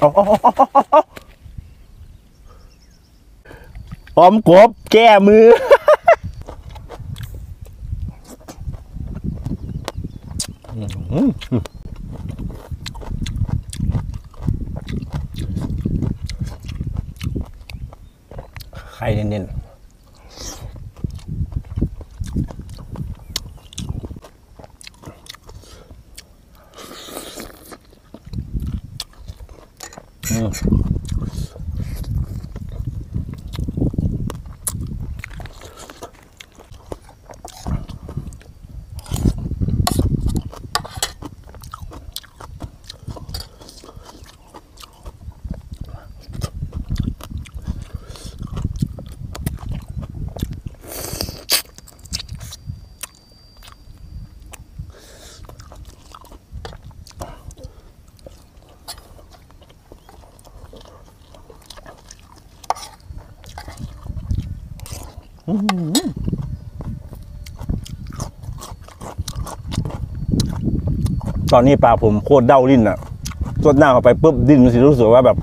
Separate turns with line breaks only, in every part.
พร้อมกบแก้มือ ไข่เน้นๆ Hum. ตอนนี้ปลาผมโคตรเด้าลิ้นอะสดหน้าเข้าไปปุ๊บดิ้นมันสิรู้สึกว่าแบบ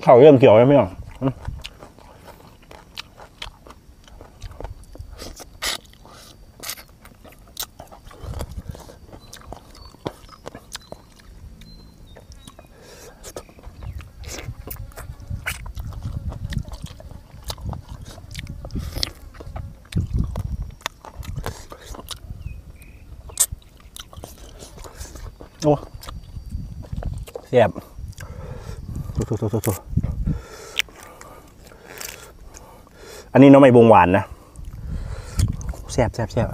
อื้อเขาเริ่มเกี่ยวแล้วไหมอ่ะอื้อโอ้เสียบ โถโถโถโถ อันนี้น้องไม่บงหวานนะแซ่บแซ่บแซ่บ